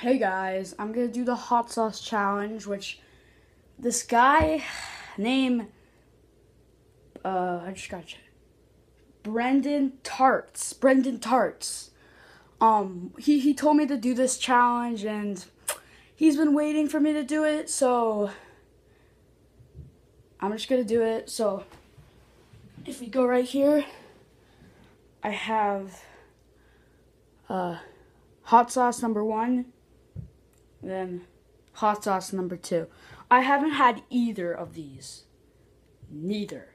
Hey guys, I'm gonna do the hot sauce challenge, which this guy name uh I just got. Brendan Tarts. Brendan Tarts. Um he, he told me to do this challenge and he's been waiting for me to do it, so I'm just gonna do it. So if we go right here, I have uh hot sauce number one then hot sauce number two. I haven't had either of these. Neither.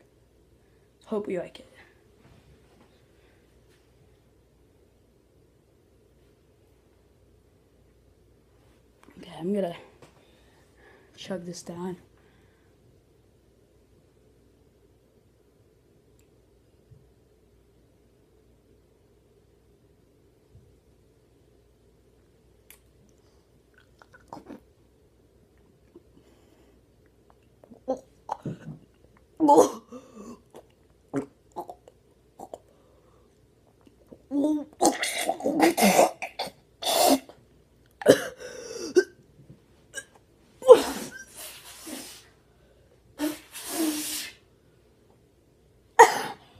Hope you like it. Okay, I'm gonna chug this down. もう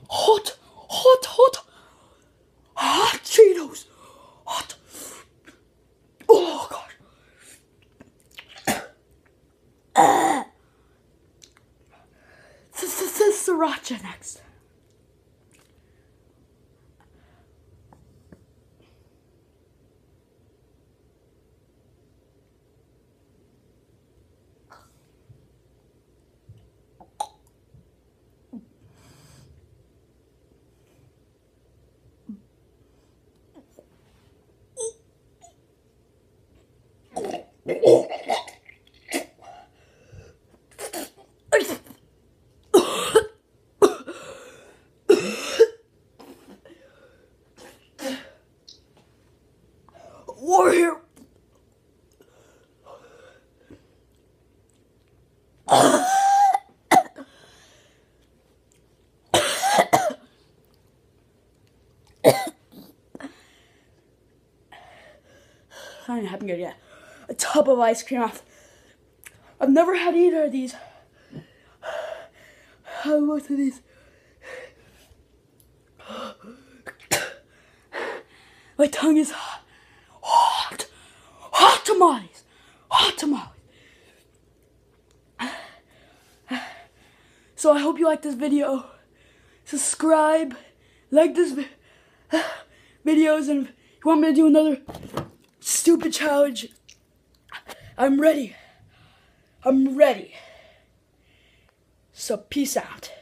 hot, hot, hot Sriracha next. Warrior. I haven't good yet. A tub of ice cream off. I've never had either of these. How much of these? My tongue is. Hot. Hot tamales. Hot. So I hope you like this video. Subscribe. Like this vi- videos and if you want me to do another stupid challenge. I'm ready. I'm ready. So peace out.